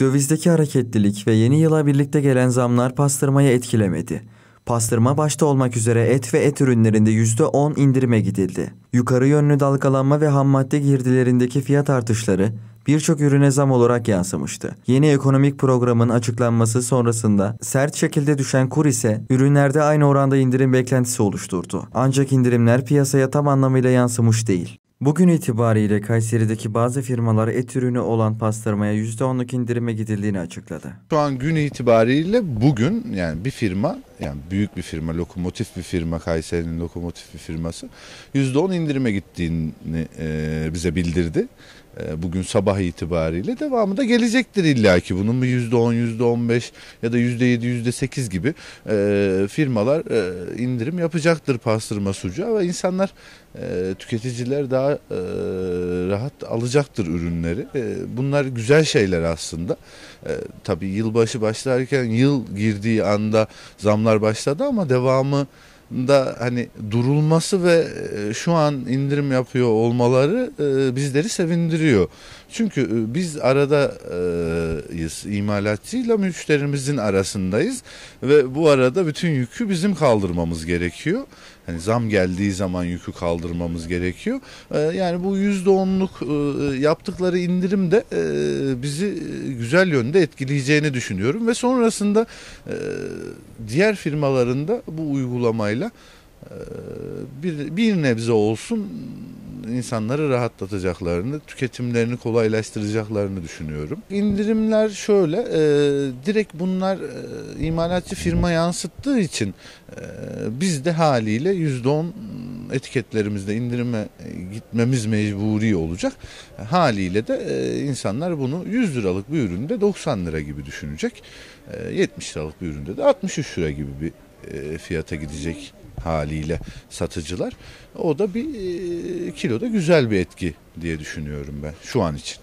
Dövizdeki hareketlilik ve yeni yıla birlikte gelen zamlar pastırmayı etkilemedi. Pastırma başta olmak üzere et ve et ürünlerinde %10 indirime gidildi. Yukarı yönlü dalgalanma ve ham madde girdilerindeki fiyat artışları birçok ürüne zam olarak yansımıştı. Yeni ekonomik programın açıklanması sonrasında sert şekilde düşen kur ise ürünlerde aynı oranda indirim beklentisi oluşturdu. Ancak indirimler piyasaya tam anlamıyla yansımış değil. Bugün itibariyle Kayseri'deki bazı firmalar et ürünü olan pastırmaya %10'luk indirime gidildiğini açıkladı. Şu an gün itibariyle bugün yani bir firma yani büyük bir firma, lokomotif bir firma, Kayseri'nin lokomotif bir firması %10 indirime gittiğini e, bize bildirdi. E, bugün sabah itibariyle devamı da gelecektir illaki bunun bir %10, %15 ya da %7, %8 gibi e, firmalar e, indirim yapacaktır pastırma sucuğa ve insanlar tüketiciler daha rahat alacaktır ürünleri. Bunlar güzel şeyler aslında. Tabii yılbaşı başlarken yıl girdiği anda zamlar başladı ama devamı da hani durulması ve e, şu an indirim yapıyor olmaları e, bizleri sevindiriyor. Çünkü e, biz aradayız, imalatçıyla müşterimizin arasındayız ve bu arada bütün yükü bizim kaldırmamız gerekiyor. Hani zam geldiği zaman yükü kaldırmamız gerekiyor. Yani bu yüzde onluk yaptıkları indirim de bizi güzel yönde etkileyeceğini düşünüyorum ve sonrasında diğer firmaların da bu uygulamayla bir, bir nebze olsun insanları rahatlatacaklarını, tüketimlerini kolaylaştıracaklarını düşünüyorum. İndirimler şöyle, e, direkt bunlar e, imalatçı firma yansıttığı için e, biz de haliyle %10 etiketlerimizde indirime gitmemiz mecburi olacak. Haliyle de e, insanlar bunu 100 liralık bir üründe 90 lira gibi düşünecek. E, 70 liralık bir üründe de 63 lira gibi bir e, fiyata gidecek haliyle satıcılar. O da bir e, kiloda güzel bir etki diye düşünüyorum ben şu an için.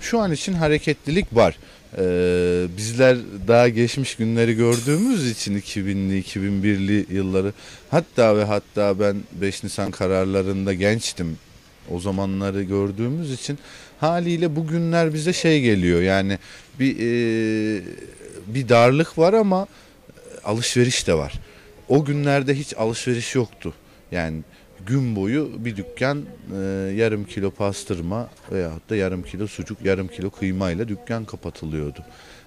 Şu an için hareketlilik var. Ee, bizler daha geçmiş günleri gördüğümüz için 2000'li 2001'li yılları hatta ve hatta ben 5 Nisan kararlarında gençtim. O zamanları gördüğümüz için haliyle bugünler bize şey geliyor yani bir e, bir darlık var ama alışveriş de var. O günlerde hiç alışveriş yoktu. Yani gün boyu bir dükkan e, yarım kilo pastırma veyahut da yarım kilo sucuk, yarım kilo kıymayla dükkan kapatılıyordu.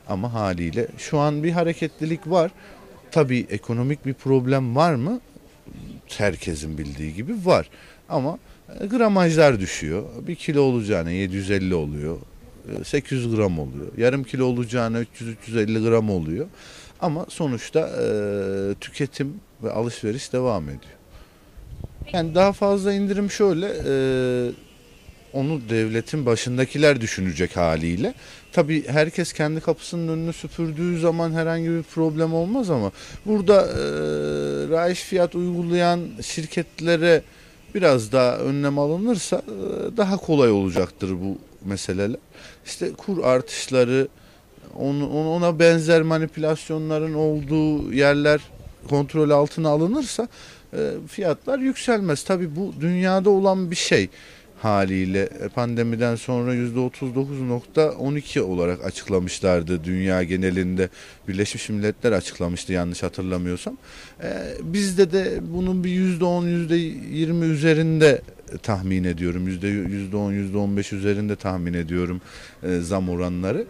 Ama haliyle şu an bir hareketlilik var. Tabii ekonomik bir problem var mı? Herkesin bildiği gibi var. Ama e, gramajlar düşüyor. Bir kilo olacağına 750 oluyor. 800 e, gram oluyor. Yarım kilo olacağına 300-350 gram oluyor. Ama sonuçta e, tüketim ve alışveriş devam ediyor. Yani daha fazla indirim şöyle, e, onu devletin başındakiler düşünecek haliyle. Tabii herkes kendi kapısının önünü süpürdüğü zaman herhangi bir problem olmaz ama burada e, raiş fiyat uygulayan şirketlere biraz daha önlem alınırsa e, daha kolay olacaktır bu meseleler. İşte kur artışları, ona benzer manipülasyonların olduğu yerler kontrol altına alınırsa e, fiyatlar yükselmez. Tabi bu dünyada olan bir şey haliyle e, pandemiden sonra %39.12 olarak açıklamışlardı dünya genelinde Birleşmiş Milletler açıklamıştı yanlış hatırlamıyorsam. Ee, bizde de bunun bir %10 %20 üzerinde tahmin ediyorum. Yüzde yüzde on, yüzde on beş üzerinde tahmin ediyorum e, zam oranları.